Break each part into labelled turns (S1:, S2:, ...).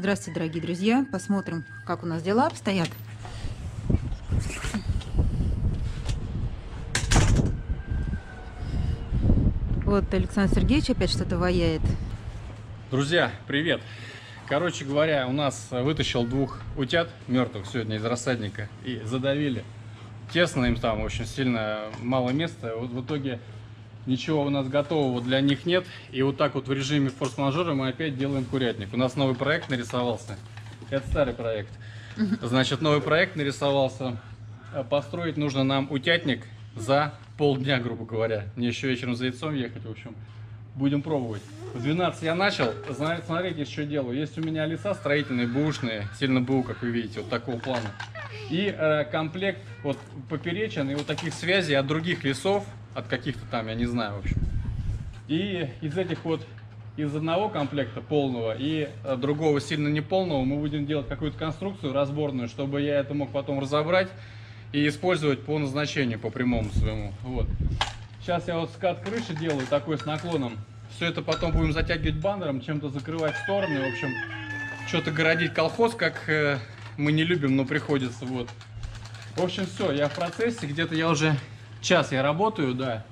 S1: Здравствуйте, дорогие друзья. Посмотрим, как у нас дела обстоят. Вот Александр Сергеевич опять что-то ваяет.
S2: Друзья, привет! Короче говоря, у нас вытащил двух утят мертвых сегодня из рассадника и задавили. Тесно им там, очень сильно мало места. Вот в итоге ничего у нас готового для них нет. И вот так вот в режиме форс-мажора мы опять делаем курятник. У нас новый проект нарисовался. Это старый проект. Значит, новый проект нарисовался. Построить нужно нам утятник за полдня, грубо говоря. Мне еще вечером за яйцом ехать, в общем. Будем пробовать. В 12 я начал. Смотрите, что делаю. Есть у меня леса строительные, бушные. Сильно БУ, как вы видите, вот такого плана. И э, комплект вот поперечен и вот таких связей от других лесов, от каких-то там, я не знаю, в общем. И из этих вот, из одного комплекта полного и э, другого сильно неполного мы будем делать какую-то конструкцию разборную, чтобы я это мог потом разобрать и использовать по назначению, по прямому своему. Вот. Сейчас я вот скат крыши делаю такой с наклоном. Все это потом будем затягивать баннером, чем-то закрывать стороны. В общем, что-то городить колхоз, как э, мы не любим, но приходится. Вот. В общем, все, я в процессе. Где-то я уже час я работаю, да.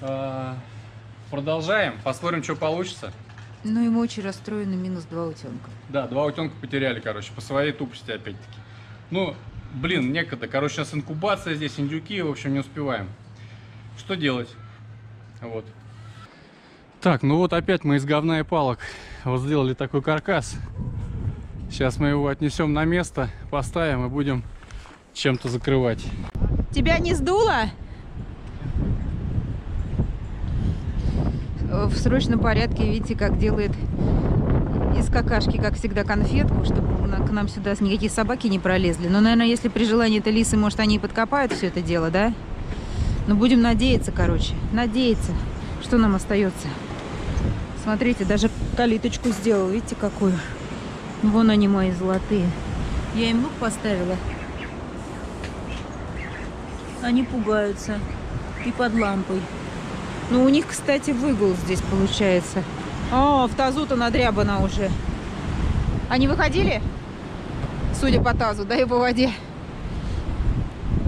S2: Э, продолжаем, посмотрим, что получится.
S1: Ну, ему очень расстроены минус два утенка.
S2: Да, два утенка потеряли, короче, по своей тупости опять-таки. Ну, блин, некогда. Короче, сейчас инкубация здесь, индюки, в общем, не успеваем. Что делать? Вот. Так, ну вот опять мы из говна и палок вот сделали такой каркас. Сейчас мы его отнесем на место, поставим и будем чем-то закрывать.
S1: Тебя не сдуло? В срочном порядке, видите, как делает из какашки, как всегда, конфетку, чтобы к нам сюда никакие собаки не пролезли. Но, наверное, если при желании это лисы, может, они и подкопают все это дело, да? Но будем надеяться, короче, надеяться. Что нам остается? Смотрите, даже калиточку сделал, видите, какую? Вон они мои золотые. Я им лук поставила. Они пугаются. И под лампой. Ну, у них, кстати, выгул здесь получается. О, в тазу-то надрябана уже. Они выходили? Судя по тазу, да и по воде.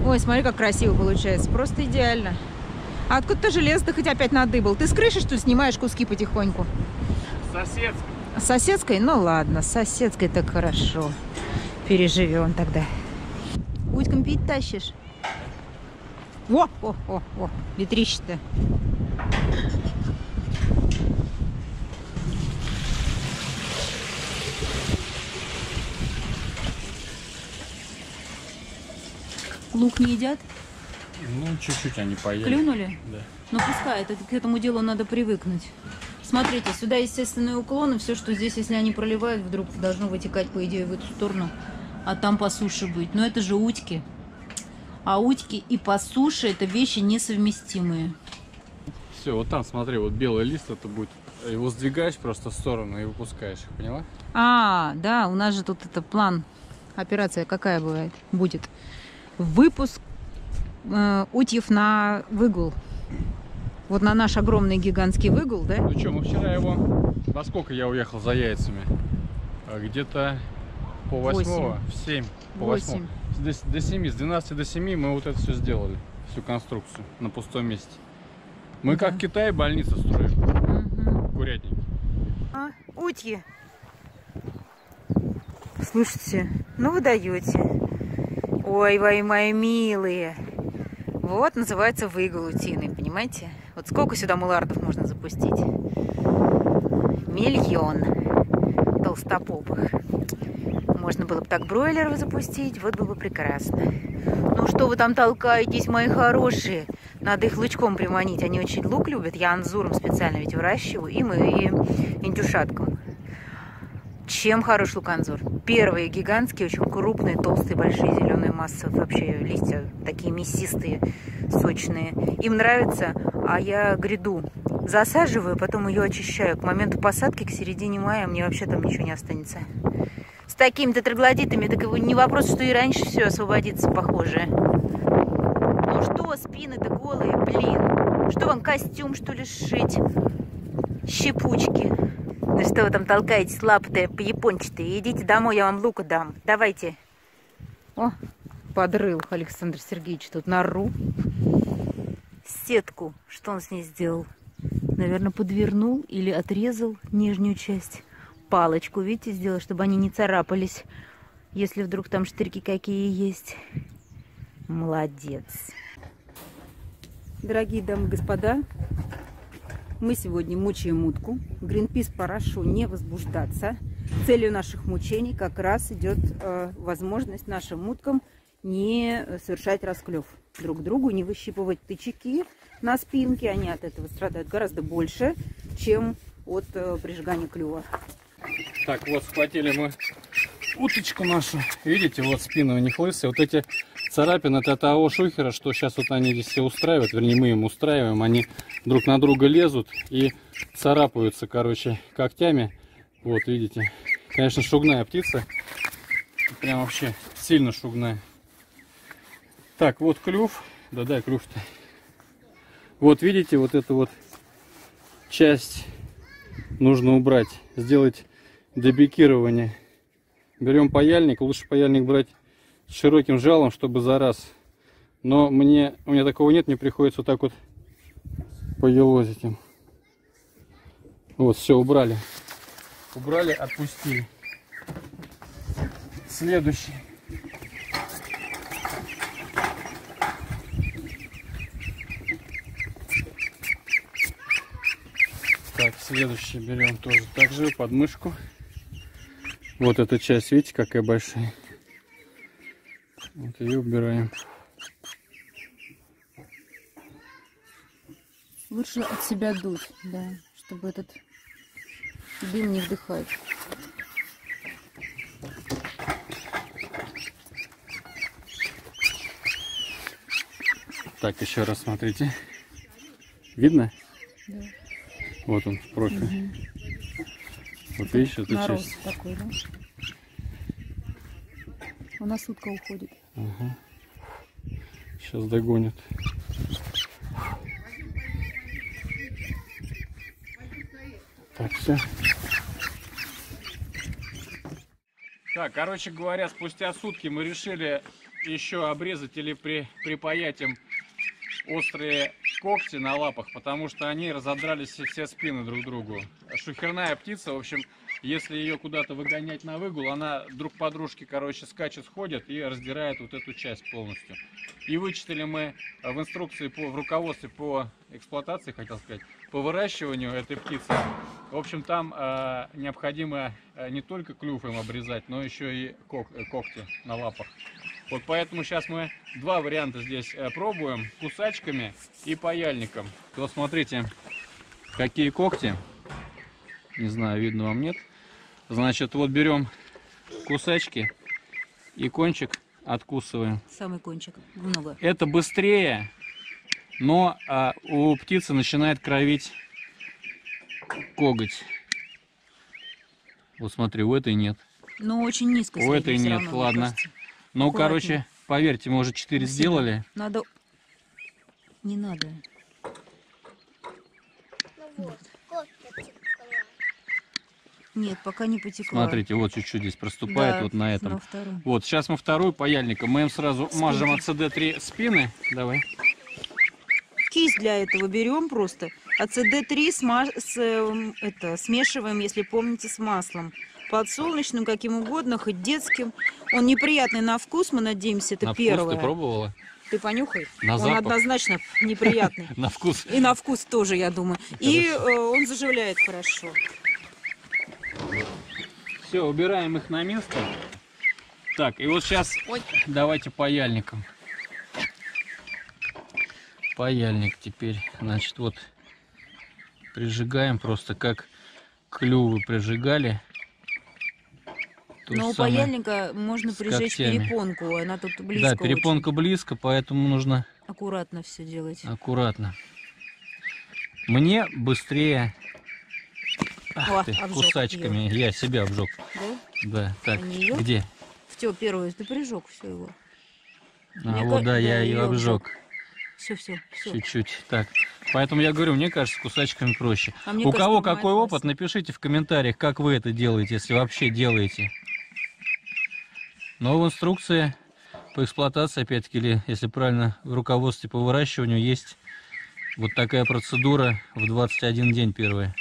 S1: Ой, смотри, как красиво получается. Просто идеально. А откуда ты железо ты хоть опять надыбал? Ты с крыши, что ли, снимаешь куски потихоньку?
S2: Соседский.
S1: Соседской? Ну ладно, соседской так хорошо. Переживем тогда. Утькам пить тащишь? О, о, о, о, ветрище-то. Лук не едят?
S2: Ну, чуть-чуть они поели.
S1: Клюнули?
S2: Да.
S1: Ну пускай, это, к этому делу надо привыкнуть. Смотрите, сюда естественные уклоны, все, что здесь, если они проливают, вдруг должно вытекать, по идее, в эту сторону, а там по суше быть. Но это же утьки. А утьки и по суше это вещи несовместимые.
S2: Все, вот там, смотри, вот белый лист это будет. Его сдвигаешь просто в сторону и выпускаешь, поняла?
S1: А, да, у нас же тут это план. Операция какая бывает? Будет. Выпуск э, утьев на выгул. Вот на наш огромный гигантский выгул, да?
S2: Ну что, мы вчера его... Во сколько я уехал за яйцами? А Где-то по восьмого, в 7, по восьмому. До, до 7, с 12 до 7 мы вот это все сделали, всю конструкцию на пустом месте. Мы
S1: Да.
S2: как в Китае больницу строим,
S1: Мгм.
S2: курятник.
S1: А, утьи. Слушайте, ну вы даете. Ой, вы мои милые. Вот называется выгул утиный, понимаете? Вот сколько сюда мулардов можно запустить? Миллион толстопопых. Можно было бы так бройлеров запустить, вот было бы прекрасно. Ну что вы там толкаетесь, мои хорошие? Надо их лучком приманить, они очень лук любят. Я анзуром специально ведь выращиваю, им и индюшаткам. Чем хорош лук анзур? Первые гигантские, очень крупные, толстые, большие, зеленые массы, вообще листья такие мясистые, сочные. Им нравится, а я гряду засаживаю, потом ее очищаю. К моменту посадки, к середине мая, мне вообще там ничего не останется. С такими-то троглодитами, так не вопрос, что и раньше все освободится, похоже. Ну что, спины-то голые, блин. Что вам, костюм, что ли, сшить? Щепучки. Ну что вы там толкаетесь, лапы-то по-япончатые? Идите домой, я вам лука дам. Давайте. О, подрыл Александр Сергеевич тут нору. Сетку. Что он с ней сделал? Наверное, подвернул или отрезал нижнюю часть. Палочку, видите, сделал, чтобы они не царапались, если вдруг там штырьки какие есть. Молодец. Дорогие дамы и господа, мы сегодня мучаем утку. Гринпис прошу не возбуждаться. Целью наших мучений как раз идет э, возможность нашим уткам не совершать расклев друг другу, не выщипывать тычаки на спинке. Они от этого страдают гораздо больше, чем от э, прижигания клюва.
S2: Так, вот схватили мы уточку нашу. Видите, вот спина у них лысая. Вот эти царапины это того шухера, что сейчас вот они здесь все устраивают. Вернее, мы им устраиваем. Они друг на друга лезут и царапаются, короче, когтями. Вот, видите. Конечно, шугная птица. Прям вообще сильно шугная. Так, вот клюв. Да дай клюв-то. Вот видите, вот эту вот часть нужно убрать. Сделать дебекирование. Берем паяльник. Лучше паяльник брать широким жалом, чтобы за раз. Но мне, у меня такого нет, мне приходится вот так вот поелозить им. Вот, все, убрали. Убрали, отпустили. Следующий. Так, следующий берем тоже так же под мышку. Вот эта часть, видите, какая большая. Вот ее убираем.
S1: Лучше от себя дуть, да, чтобы этот дым не вдыхать.
S2: Так, еще раз смотрите. Видно?
S1: Да.
S2: Вот он, профиль.
S1: Угу.
S2: Вот видишь,
S1: Нарост
S2: часть.
S1: такой, да? У нас утка уходит.
S2: Ага. Сейчас догонят. Так, все. Так, короче говоря, спустя сутки мы решили еще обрезать или при, припаять им острые когти на лапах, потому что они разодрались все спины друг другу. Шухерная птица, в общем, если ее куда-то выгонять на выгул, она друг по дружке, короче, скачет, сходит и раздирает вот эту часть полностью. И вычитали мы э, в инструкции, по, в руководстве по эксплуатации, хотел сказать, по выращиванию этой птицы. В общем, там э, необходимо э, не только клюв им обрезать, но еще и ког- э, когти на лапах. Вот поэтому сейчас мы два варианта здесь пробуем. Кусачками и паяльником. Вот смотрите, какие когти. Не знаю, видно вам нет. Значит, вот берем кусачки и кончик откусываем.
S1: Самый кончик. Много.
S2: Это быстрее, но а, у птицы начинает кровить коготь. Вот смотри, у этой нет.
S1: Но очень низко.
S2: У этой нет,
S1: равно,
S2: ладно.
S1: кажется.
S2: Ну,
S1: Аккуратнее.
S2: короче, поверьте, мы уже 4
S1: Спасибо.
S2: сделали.
S1: Надо... Не надо.
S3: Ну вот.
S1: Нет, пока не потекла.
S2: Смотрите, вот чуть-чуть здесь проступает
S1: Да,
S2: вот на этом.
S1: На.
S2: Вот, сейчас мы вторую паяльником. Мы им сразу
S1: Спинки.
S2: мажем от CD3 спины. Давай.
S1: Кисть для этого берем просто. А CD3 смаж- с, эм, это, смешиваем, если помните, с маслом. Подсолнечным, каким угодно, хоть детским. Он неприятный на вкус, мы надеемся, это
S2: на вкус
S1: первое.
S2: ты пробовала?
S1: Ты понюхай.
S2: На
S1: он
S2: запах?
S1: однозначно неприятный.
S2: На вкус.
S1: И на вкус тоже, я думаю. И э, он заживляет хорошо.
S2: Все, убираем их на место. Так, и вот сейчас
S1: Ой.
S2: давайте паяльником. Паяльник теперь, значит, вот прижигаем просто как клювы прижигали. То
S1: Но у паяльника можно прижечь
S2: когтями.
S1: перепонку. Она тут близко
S2: Да, перепонка близко, поэтому нужно
S1: очень. Аккуратно все делать.
S2: аккуратно. Мне быстрее Ах
S1: О,
S2: ты,
S1: обжег
S2: кусачками. Я себя обжег.
S1: Да?
S2: Да, так.
S1: А не её?
S2: Где?
S1: В тё первую ты прижег все его.
S2: А,
S1: Мне
S2: вот, да, я ее
S1: её
S2: обжег.
S1: Все, все, все.
S2: Чуть-чуть. Так. Поэтому я говорю, мне кажется, с кусачками проще.
S1: А
S2: У
S1: кажется,
S2: кого какой опыт, напишите в комментариях, как вы это делаете, если вообще делаете. Но в инструкции по эксплуатации, опять-таки, или если правильно, в руководстве по выращиванию есть вот такая процедура в 21 день первая.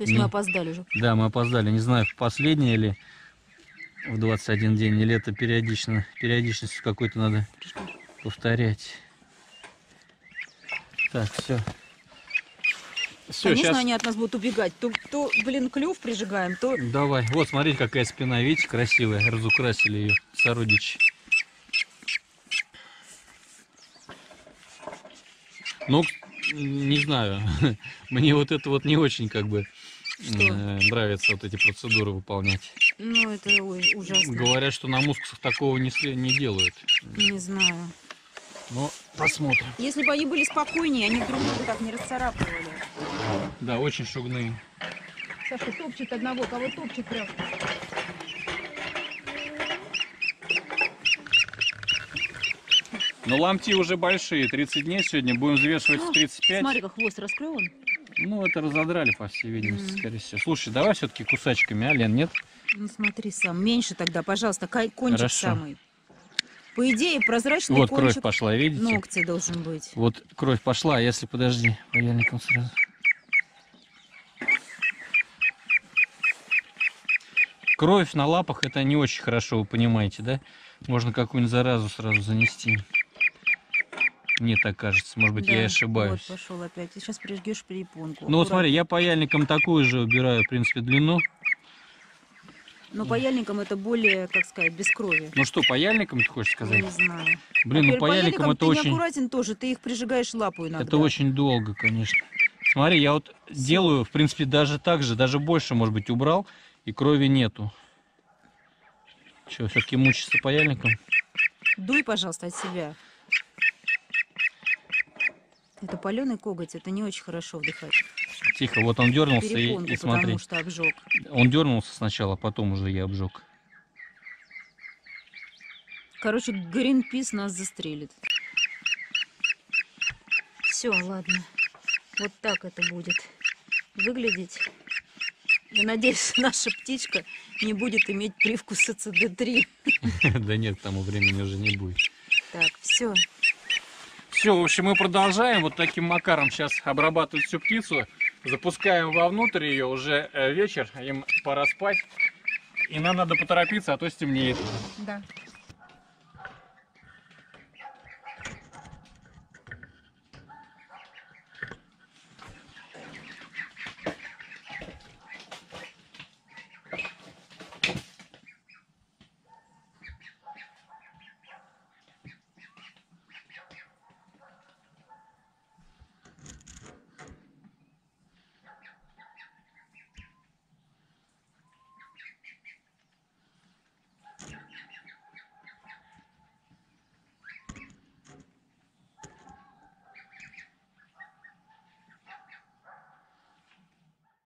S1: То есть
S2: Не.
S1: мы опоздали уже.
S2: Да, мы опоздали. Не знаю, в последний или в 21 день, или это периодично, периодичность какой-то надо повторять. Так, все. Все,
S1: Конечно,
S2: сейчас.
S1: они от нас будут убегать. То, то, блин, клюв прижигаем, то...
S2: Давай. Вот, смотрите, какая спина, видите, красивая. Разукрасили ее сородичи. Ну, не знаю. Мне вот это вот не очень как бы нравится вот эти процедуры выполнять.
S1: Ну, это ой, ужасно.
S2: Говорят, что на мускусах такого не, не делают.
S1: Не знаю.
S2: Но посмотрим.
S1: Если бы они были спокойнее, они друг друга так не расцарапывали.
S2: Да, очень шугные.
S1: Сашка топчет одного, кого топчет прям.
S2: Но ломти уже большие, 30 дней сегодня, будем взвешивать в 35.
S1: Смотри, как хвост раскрыл он.
S2: Ну, это разодрали, по всей видимости,
S1: Мгм.
S2: скорее всего. Слушай, давай все-таки кусачками, а, Лен, нет?
S1: Ну смотри сам, меньше тогда, пожалуйста, кончик
S2: Хорошо.
S1: самый. По идее, прозрачный
S2: вот кровь
S1: кончик
S2: пошла, видите?
S1: ногти должен быть.
S2: Вот кровь пошла, а если, подожди, паяльником сразу. Кровь на лапах это не очень хорошо, вы понимаете, да? Можно какую-нибудь заразу сразу занести. Мне так кажется, может быть, я и
S1: Да,
S2: ошибаюсь.
S1: Вот пошел опять. Ты сейчас прижгешь перепонку.
S2: Ну вот смотри, я паяльником такую же убираю, в принципе, длину.
S1: Но паяльником это более, как сказать, без крови.
S2: Ну что, паяльником ты хочешь
S1: Я
S2: сказать?
S1: не знаю.
S2: Блин, ну
S1: Во-первых,
S2: паяльником это
S1: ты
S2: очень...
S1: неаккуратен тоже, ты их прижигаешь лапу иногда.
S2: Это очень долго, конечно. Смотри, я вот делаю, в принципе, даже так же, даже больше, может быть, убрал, и крови нету. Че, все-таки мучиться паяльником?
S1: Дуй, пожалуйста, от себя. Это паленый коготь, это не очень хорошо вдыхать.
S2: Тихо, вот он дернулся, и,
S1: Перепонку,
S2: и смотри.
S1: потому что обжег.
S2: Он дернулся сначала, потом уже я обжег.
S1: Короче, Гринпис нас застрелит. Все, ладно. Вот так это будет выглядеть. Я надеюсь, наша птичка не будет иметь привкуса ЦД3.
S2: Да нет, к тому времени уже не будет.
S1: Так, все.
S2: Все, в общем, мы продолжаем вот таким макаром сейчас обрабатывать всю птицу. Запускаем вовнутрь ее, уже э, вечер, им пора спать. И нам надо поторопиться, а то стемнеет.
S1: Да.